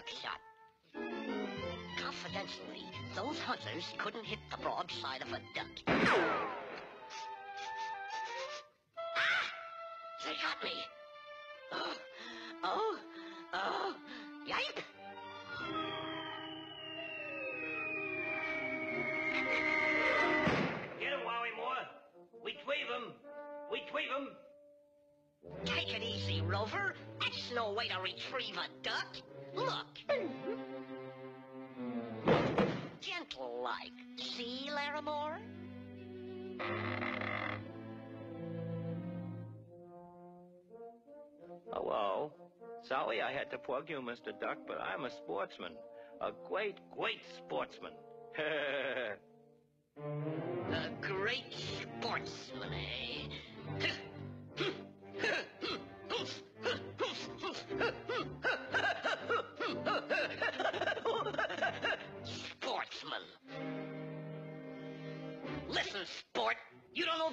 More duck shot. Confidentially, those hunters couldn't hit the broadside of a duck. Ah! They got me. Oh, oh, oh, yipe! Get him, Wowie Moore. We tweave him. We tweave him. Take it easy, Rover. That's no way to retrieve a duck. Look. Gentle like. See, Laramore? Hello. Sorry I had to plug you, Mr. Duck, but I'm a sportsman. A great, great sportsman. A great sportsman, eh?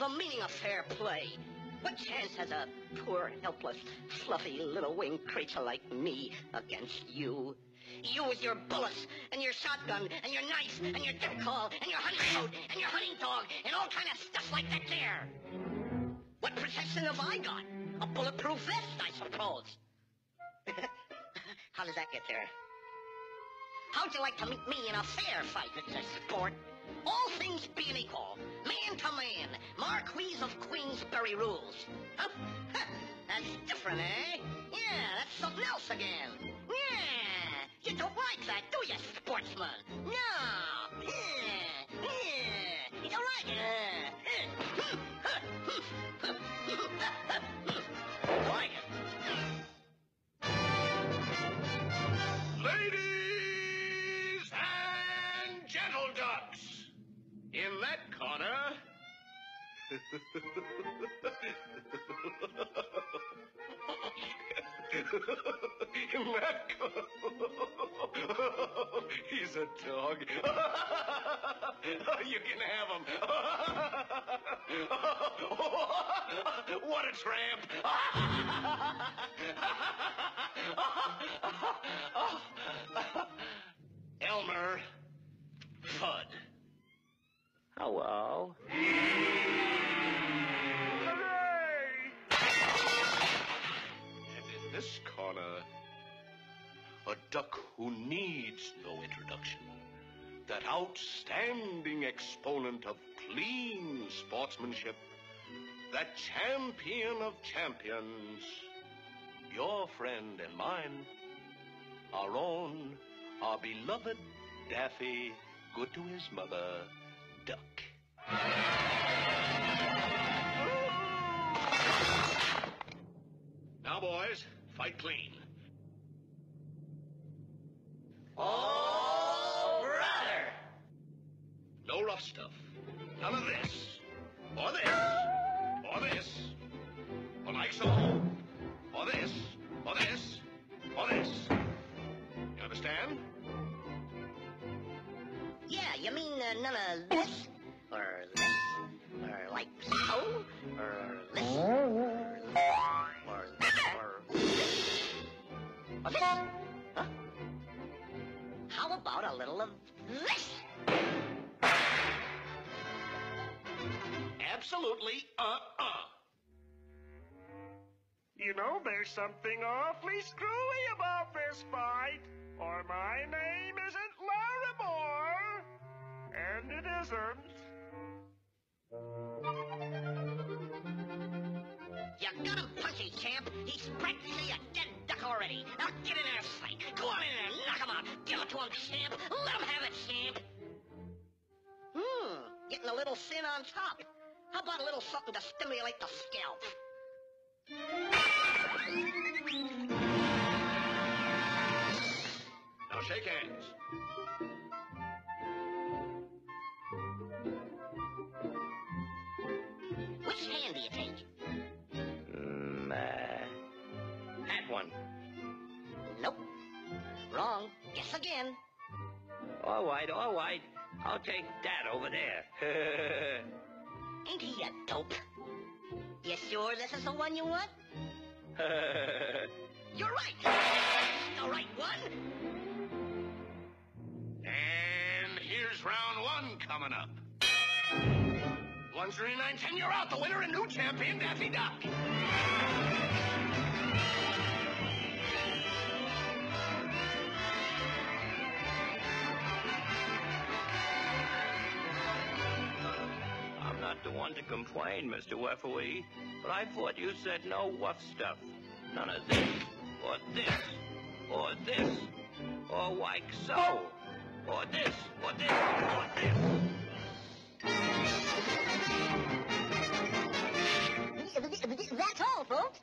the meaning of fair play. What chance has a poor, helpless, fluffy little winged creature like me against you? You with your bullets and your shotgun and your knife and your death call and your hunting coat and your hunting dog and all kind of stuff like that there. What protection have I got? A bulletproof vest, I suppose. How does that get there? How'd you like to meet me in a fair fight, Mr. Sport? All things being equal, man to man, Marquis of Queensberry rules. Huh? Huh. That's different, eh? Yeah, that's something else again. Yeah, you don't like that, do you, sportsman? No. Yeah, yeah, that corner. in. He's a dog. you can have him. what a tramp. This corner, a duck who needs no introduction. That outstanding exponent of clean sportsmanship. That champion of champions. Your friend and mine. Our own, our beloved Daffy, good to his mother, Duck. Now, boys, fight clean. Oh, brother! No rough stuff. None of this. Or this. Or this. Or like so. Or this. Or this. Little of this? Absolutely uh-uh. You know, there's something awfully screwy about this fight, or my name isn't Laramore. And it isn't. You got him, punchy champ. He's practically a dead duck already. Now get in there and. Go on in there knock. Give it to him, champ. Let him have it, champ. Hmm, getting a little sin on top. How about a little something to stimulate the scalp? Now shake hands. Which hand do you take? Mm, uh, that one. Again. All right, all right. I'll take that over there. Ain't he a dope? You sure this is the one you want? You're right. The right one. And here's round one coming up. 139.10, you're out. The winner and new champion, Daffy Duck. One to complain, Mr. Wefferly, but I thought you said no wuff stuff. None of this, or this, or this, or like so, or this, or this, or this. That's all, folks.